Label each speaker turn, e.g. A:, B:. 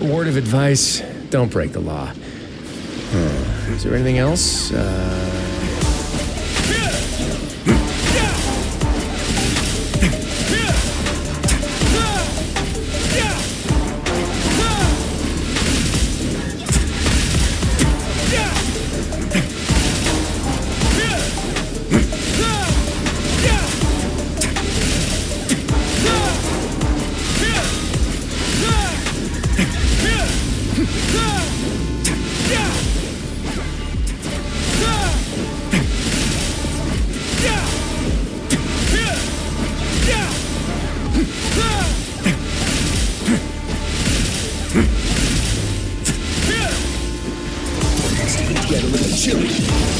A: Word of advice don't break the law. Huh. Is there anything else? Uh, Get a little chilly.